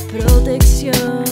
protección.